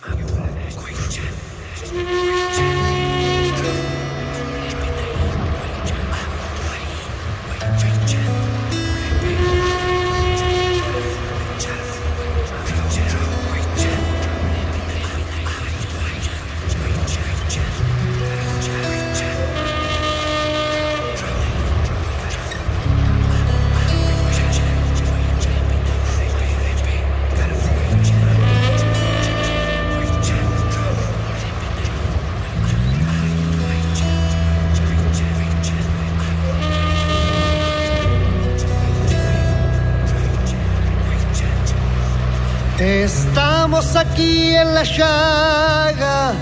Quick, Quick, Estamos aquí en la llaga,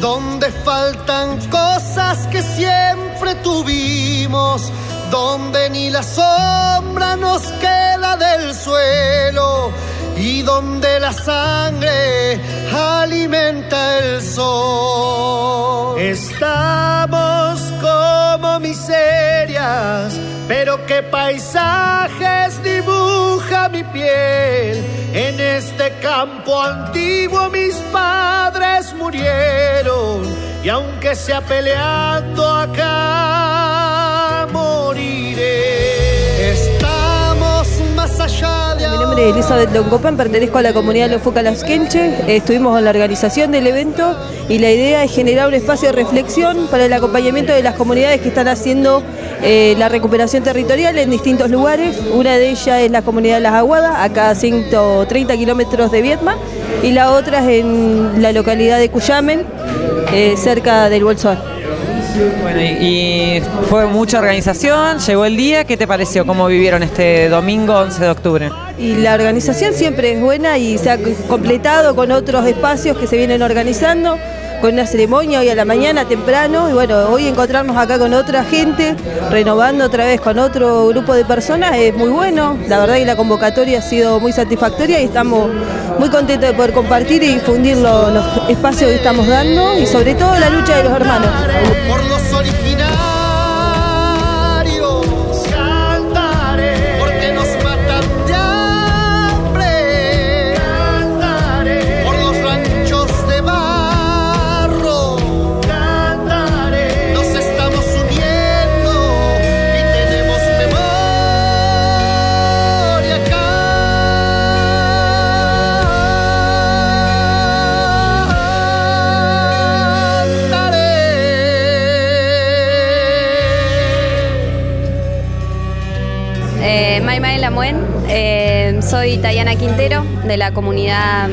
donde faltan cosas que siempre tuvimos, donde ni la sombra nos queda del suelo y donde la sangre alimenta el sol. Estamos como miserias, pero qué paisajes mi piel. En este campo antiguo mis padres murieron y aunque sea peleando acá moriré. Nombre es Elizabeth Loncopan, pertenezco a la comunidad Lofuca Las Quenche. Estuvimos en la organización del evento y la idea es generar un espacio de reflexión para el acompañamiento de las comunidades que están haciendo eh, la recuperación territorial en distintos lugares. Una de ellas es la comunidad de Las Aguadas, acá a 130 kilómetros de Vietma, y la otra es en la localidad de Cuyamen, eh, cerca del Bolsón. Bueno, y, y fue mucha organización, llegó el día, ¿qué te pareció? ¿Cómo vivieron este domingo 11 de octubre? Y la organización siempre es buena y se ha completado con otros espacios que se vienen organizando, con una ceremonia hoy a la mañana temprano y bueno, hoy encontrarnos acá con otra gente, renovando otra vez con otro grupo de personas es muy bueno. La verdad que la convocatoria ha sido muy satisfactoria y estamos muy contentos de poder compartir y difundir lo- los espacios que estamos dando y sobre todo la lucha de los hermanos. Soy Tayana Quintero de la comunidad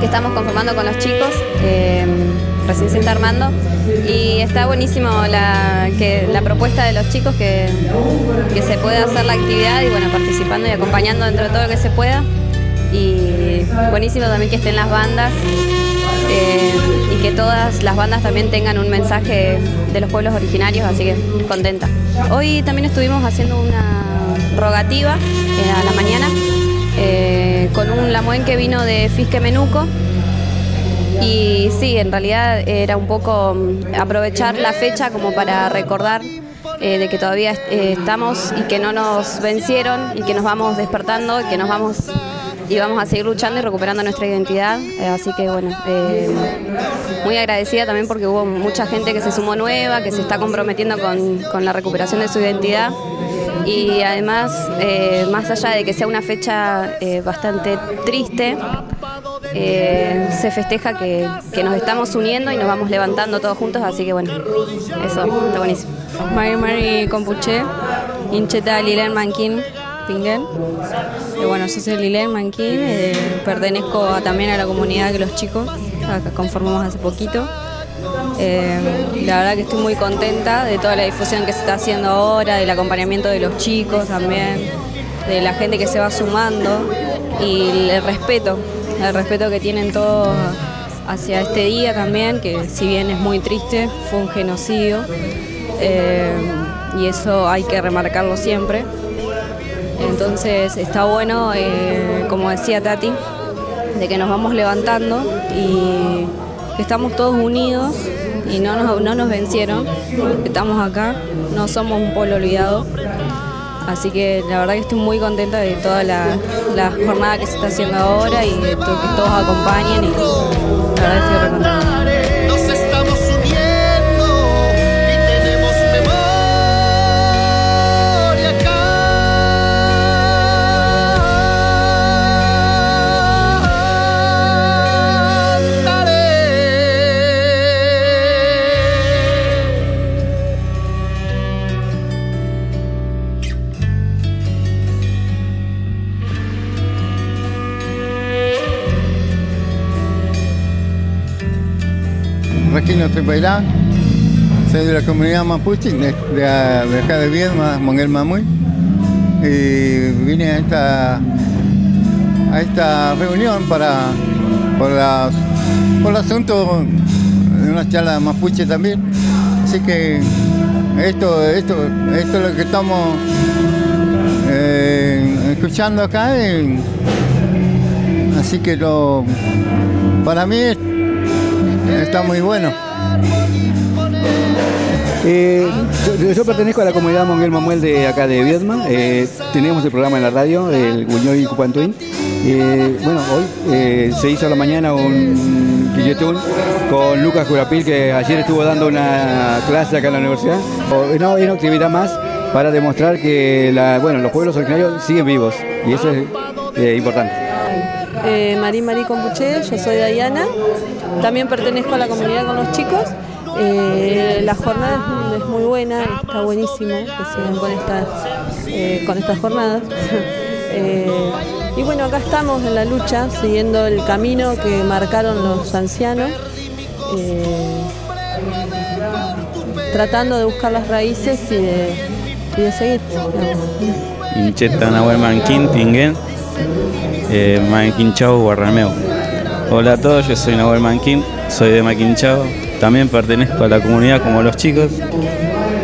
que estamos conformando con los chicos, eh, recién se está armando y está buenísimo la, la propuesta de los chicos que, que se pueda hacer la actividad y bueno, participando y acompañando dentro de todo lo que se pueda y buenísimo también que estén las bandas eh, y que todas las bandas también tengan un mensaje de los pueblos originarios, así que contenta. Hoy también estuvimos haciendo una rogativa eh, a la mañana eh, con un lamuen que vino de Fisque Menuco. Y sí, en realidad era un poco mm, aprovechar la fecha como para recordar eh, de que todavía eh, estamos y que no nos vencieron y que nos vamos despertando y que nos vamos y vamos a seguir luchando y recuperando nuestra identidad. Eh, así que bueno, eh, muy agradecida también porque hubo mucha gente que se sumó nueva, que se está comprometiendo con, con la recuperación de su identidad. Y además, eh, más allá de que sea una fecha bastante triste, se festeja que, que nos estamos uniendo y nos vamos levantando todos juntos, así que bueno, eso está buenísimo. Mari Mari Compuche, Incheta Lilen Manquín Pinguen. Y bueno, soy Lilen Manquín, eh, pertenezco también a la comunidad de los chicos, acá conformamos hace poquito. Eh, la verdad que estoy muy contenta de toda la difusión que se está haciendo ahora, del acompañamiento de los chicos también, de la gente que se va sumando y el respeto, el respeto que tienen todos hacia este día también, que si bien es muy triste, fue un genocidio eh, y eso hay que remarcarlo siempre. Entonces está bueno, eh, como decía Tati, de que nos vamos levantando y que estamos todos unidos y no nos, no nos vencieron, estamos acá, no somos un pueblo olvidado. Así que la verdad que estoy muy contenta de toda la, la jornada que se está haciendo ahora y de que todos acompañen y la agradezco y recontenta. Soy de la comunidad mapuche, de, de, de acá de Viedma, Monguel Mamuy, y vine a esta, a esta reunión para, por, las- por el asunto de una charla mapuche también. Así que esto, esto, esto es lo que estamos eh, escuchando acá. así que lo, para mí es- está muy bueno. Eh, yo, pertenezco a la comunidad Monguel Mamuel de acá de Viedma. Eh, tenemos el programa en la radio, el Guñoy Cupantuín. Eh, bueno, hoy se hizo a la mañana un quilletún con Lucas Curapil, que ayer estuvo dando una clase acá en la universidad. O- no, es una actividad más para demostrar que bueno, los pueblos originarios siguen vivos y eso es importante. Eh, Marí Marí yo soy Dayana, también pertenezco a la comunidad con los chicos. Eh, la jornada es, muy buena, está buenísimo que sigan con estas, eh, con estas jornadas. Eh, y bueno, acá estamos en la lucha, siguiendo el camino que marcaron los ancianos, tratando de buscar las raíces y de, y de seguir. Eh, Manquinchao, Guarrameo. Hola a todos, yo soy Nahuel Manquín, soy de Manquinchao, también pertenezco a la comunidad como los chicos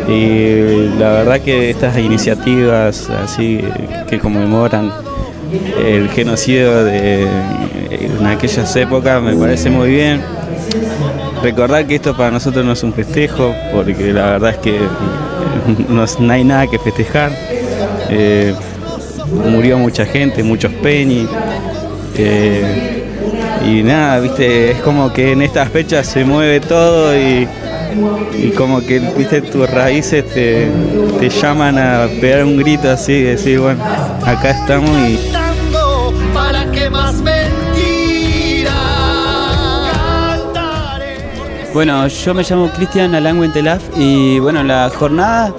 y la verdad que estas iniciativas así que conmemoran el genocidio de en aquellas épocas me parece muy bien. Recordar que esto para nosotros no es un festejo, porque la verdad es que no, no hay nada que festejar. Eh, murió mucha gente, muchos peñis. eh, y nada, viste, es como que en estas fechas se mueve todo y, y como que, viste, tus raíces te, te llaman a pegar un grito así, y decir, bueno, acá estamos y Gritando para que más mentira. Cantaré. Bueno, yo me llamo Cristian Alanguentelaf y bueno, la jornada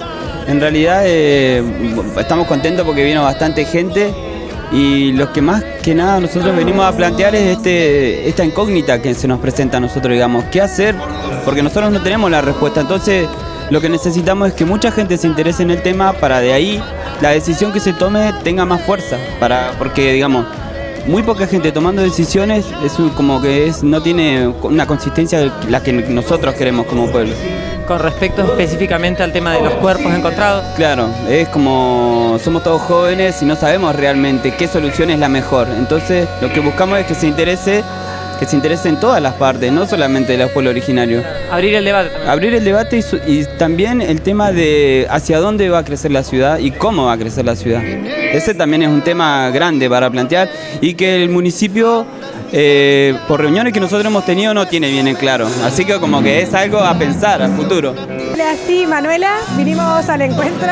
en realidad eh, estamos contentos porque vino bastante gente y lo que más que nada nosotros venimos a plantear es este, esta incógnita que se nos presenta a nosotros, digamos, ¿qué hacer? Porque nosotros no tenemos la respuesta, entonces lo que necesitamos es que mucha gente se interese en el tema para de ahí la decisión que se tome tenga más fuerza, para, porque digamos, muy poca gente tomando decisiones es un- como que es no tiene una consistencia de la que nosotros queremos como pueblo. Con respecto específicamente al tema de los cuerpos encontrados, Claro, es como somos todos jóvenes y no sabemos realmente qué solución es la mejor. Entonces, lo que buscamos es que se interese, que se interese en todas las partes, no solamente de los pueblos originarios. abrir el debate también. Abrir el debate y, su- y también el tema de hacia dónde va a crecer la ciudad y cómo va a crecer la ciudad. Ese también es un tema grande para plantear y que el municipio, eh, por reuniones que nosotros hemos tenido, no tiene bien en claro. Así que como que es algo a pensar al futuro. Hola, sí, Manuela, vinimos al encuentro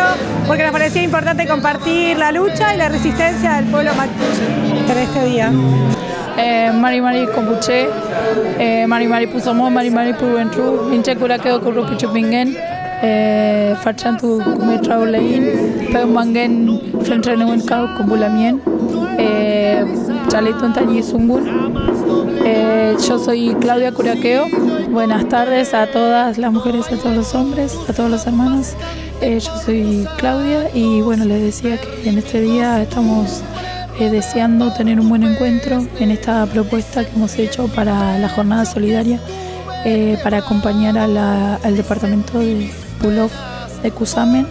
porque nos parecía importante compartir la lucha y la resistencia del pueblo mapuche en este día. Eh, Mari Mari Kombuche, eh, Mari Mari Pusomo, Mari Mari Purventru, Inche Kurakeo Kuru Pichupingen, eh, Fachantu Kumetrau Lein, Peu Mangen Frentrenen Kau Kumbulamien, eh. Eh, yo soy Claudia Curaqueo. Buenas tardes a todas las mujeres, a todos los hombres, a todos los hermanos. Eh, yo soy Claudia y bueno, les decía que en este día estamos eh, deseando tener un buen encuentro en esta propuesta que hemos hecho para la jornada solidaria eh, para acompañar a la- al departamento de Pulov de Cusamen.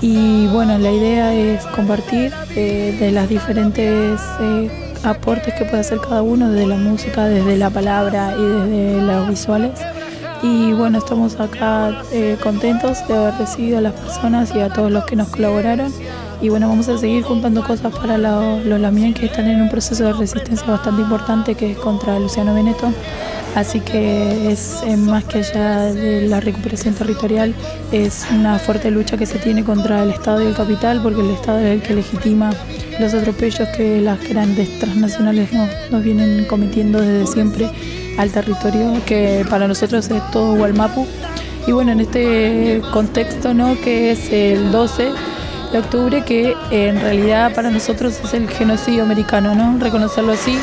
Y bueno, la idea es compartir eh, de las diferentes eh, aportes que puede hacer cada uno, desde la música, desde la palabra y desde los visuales. Y bueno, estamos acá contentos de haber recibido a las personas y a todos los que nos colaboraron. Y bueno, vamos a seguir juntando cosas para lo- los lamien que están en un proceso de resistencia bastante importante que es contra Luciano Beneto. Así que es más que allá de la recuperación territorial, es una fuerte lucha que se tiene contra el Estado y el capital, porque el Estado es el que legitima los atropellos que las grandes transnacionales nos, nos vienen cometiendo desde siempre al territorio, que para nosotros es todo Gualmapu. Y bueno, en este contexto, ¿no? que es el 12 de octubre, que eh, en realidad para nosotros es el genocidio americano, ¿no? reconocerlo así,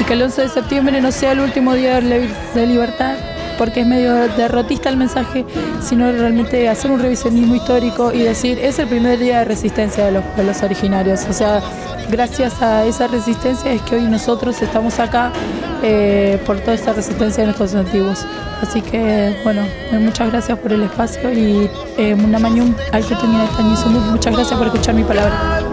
y que el 11 de septiembre no sea el último día de li- de libertad, porque es medio derrotista el mensaje, sino realmente hacer un revisionismo histórico y decir, es el primer día de resistencia de los pueblos originarios. O sea, gracias a esa resistencia es que hoy nosotros estamos acá eh, por toda esta resistencia de nuestros antiguos. Así que, bueno, eh, muchas gracias por el espacio y eh, Munamañum, Alfredo Muchas gracias por escuchar mi palabra.